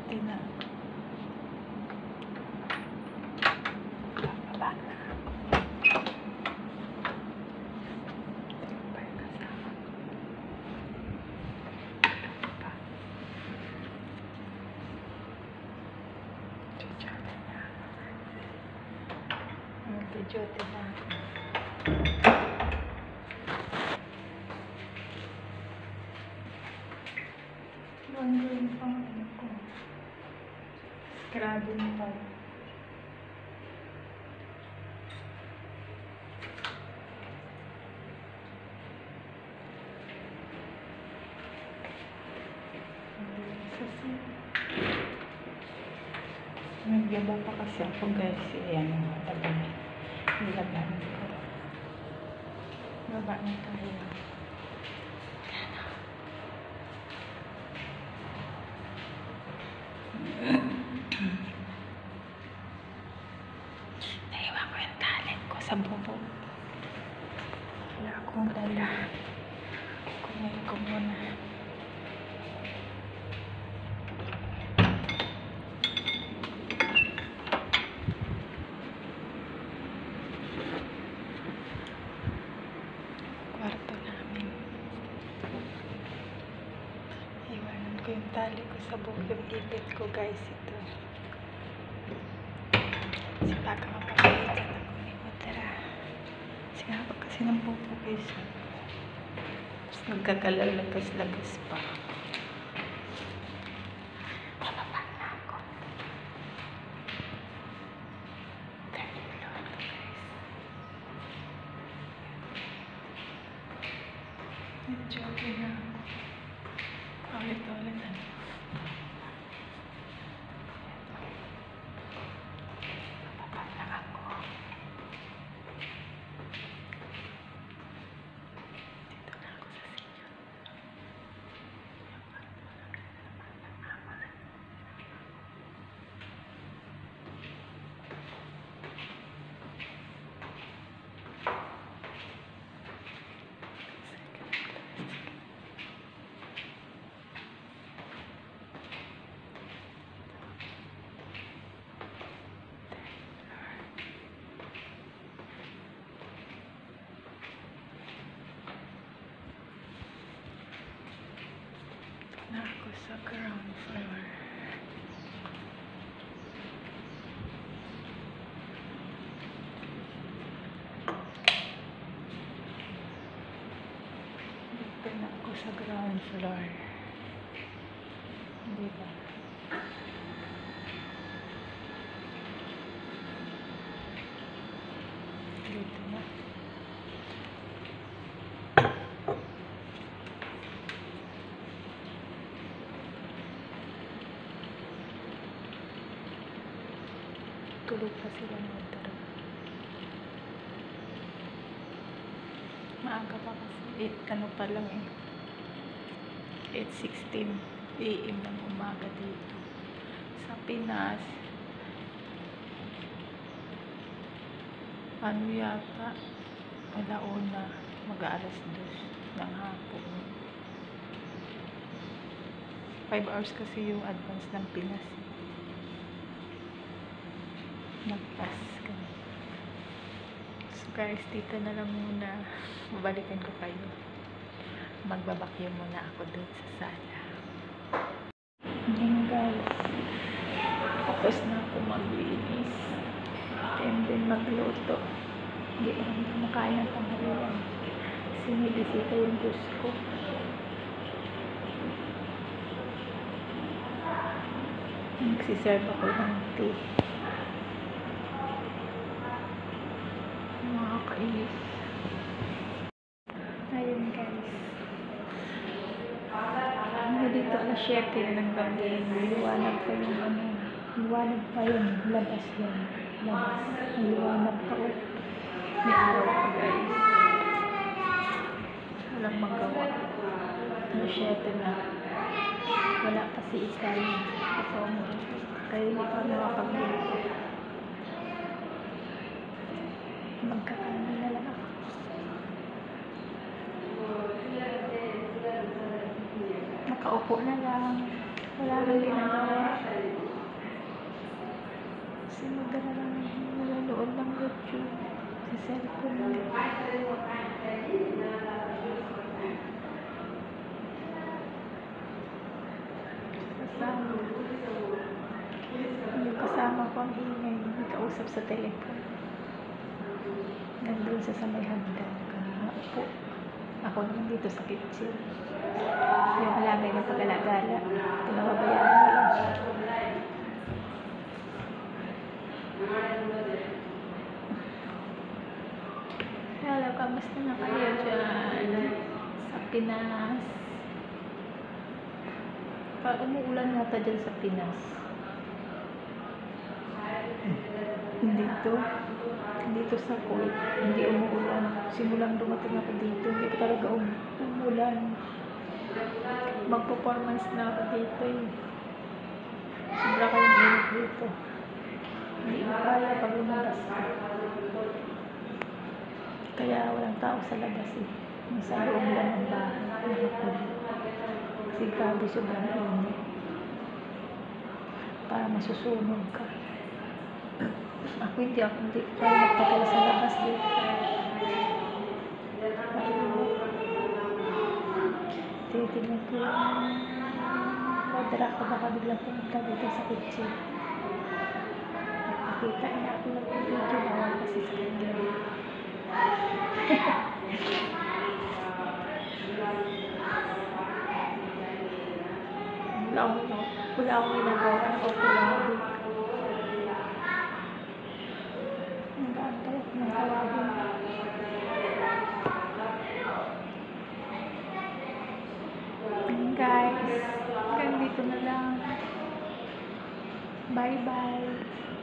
Jote na. Bababa na. Jote na. Jote na ako. Gagawin pang ano ko. Scrubbing pa. Nagyaba pa kasi ako guys. Ayan tabi. Nilaban ko. Baba na tayo. Naiwan ko yung talent ko sa bubong. Wala akong dala. Kunin ko muna. Kwarto namin. Iwanan ko yung tali ko sa buhok. Yung ipit ko guys ito. Si Paka kasi ng bubo guys. Tapos nagkakalalagas-lagas pa. Bababa na ako. Third floor to guys. Medyo okay na. Ulit-ulit ano. Bababa na ako. Dito na ako sa sinyo. Sa ground floor. Dito na ako sa ground floor. Diba? Dito na. Tulog pa sila ng tara. Maaga pa kasi. 8 ano pa lang eh. 8.16 AM ng umaga dito. Sa Pinas, ano yata, alauna, mag-aalas dos ng hapon. 5 hours kasi yung advance ng Pinas. eh. Nagpas kami. So guys, dito na lang muna. Babalikan ko kayo. Magbabakyo muna ako doon sa sala. Yan guys. Tapos na ako maglinis. And then magluto. Hindi ko naman kumakain ng tanghalian. Kasi may bisita yung Diyos ko. Nagsiserve ako ng tea. Nakakainis. Ayun guys. Ano dito alas 7 ng gabi. Liwanag pa yung ano. Liwanag pa yun. Labas yun. Labas. Liwanag pa oh. May araw pa guys. Walang magawa. Alas 7 na. Wala pa si Ikay. Ito mo. Kaya hindi pa nakapagluto. Magkakain na lang ako. Nakaupo na lang. Wala nang ginagawa. Kasi magdala lang nalalood ng YouTube sa cellphone. Kasama. Yung kasama ko ang ingay, may kausap sa telephone. Nandun sa samay hagdan, nakaupo. Ako naman dito sa kitchen. Yung alamay ng pag-alagala, pinababayaan ko lang. Hello, kamusta na kayo dyan? Sa Pinas. Pag umuulan nata dyan sa Pinas. Dito. Dito sa Kuwait. Hindi umuulan. Simulang dumating ako dito. Hindi pa talaga um umulan. Mag-performance na ako dito eh. Sobra kayong init dito. Hindi mo kaya pag lumabas ka. Kaya walang tao sa labas eh. Nasa loob lang ng bahay. Kasi grabe sobrang init. Para masusunog ka. Ako hindi ako hindi kaya magtagal sa labas eh. Titignan ko lang. Madara ko baka biglang pumunta dito sa kitchen. Nakita niya ako ng video bawal kasi sa kanya. Wala akong wala akong ginagawa. Ako lang ako dito. Nag-aantay ako ng tawagin. Ayun, guys. Hanggang